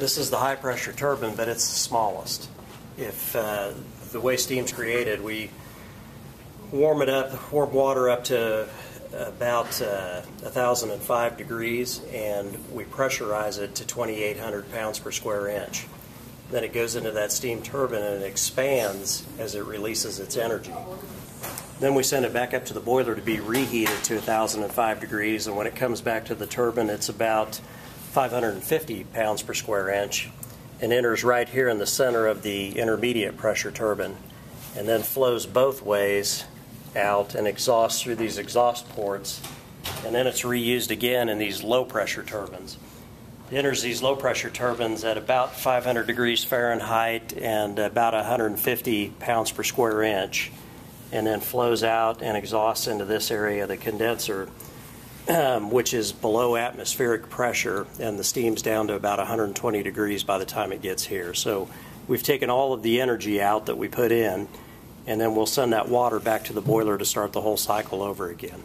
This is the high pressure turbine, but it's the smallest. If uh, the way steam's created, we warm it up, warm water up to about uh, 1,005 degrees, and we pressurize it to 2,800 pounds per square inch. Then it goes into that steam turbine and it expands as it releases its energy. Then we send it back up to the boiler to be reheated to 1,005 degrees, and when it comes back to the turbine, it's about 550 pounds per square inch and enters right here in the center of the intermediate pressure turbine and then flows both ways out and exhausts through these exhaust ports and then it's reused again in these low pressure turbines. It enters these low pressure turbines at about 500 degrees Fahrenheit and about 150 pounds per square inch and then flows out and exhausts into this area, the condenser, um, which is below atmospheric pressure, and the steam's down to about 120 degrees by the time it gets here. So we've taken all of the energy out that we put in, and then we'll send that water back to the boiler to start the whole cycle over again.